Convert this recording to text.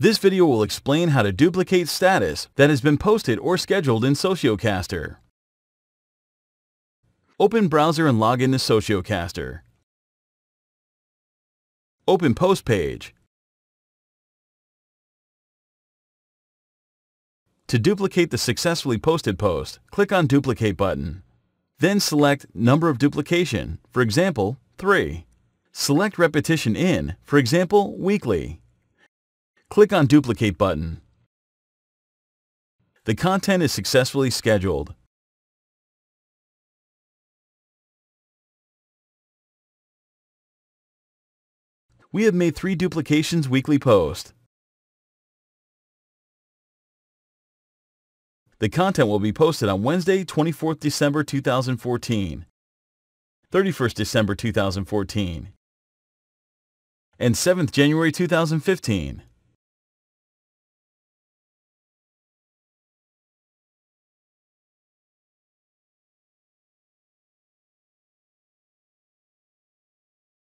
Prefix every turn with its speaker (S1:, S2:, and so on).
S1: This video will explain how to duplicate status that has been posted or scheduled in Sociocaster. Open browser and log in to Sociocaster. Open Post page. To duplicate the successfully posted post, click on Duplicate button. Then select Number of Duplication, for example, 3. Select Repetition in, for example, Weekly. Click on Duplicate button. The content is successfully scheduled. We have made three duplications weekly post. The content will be posted on Wednesday, 24th December 2014, 31st December 2014, and 7th January 2015.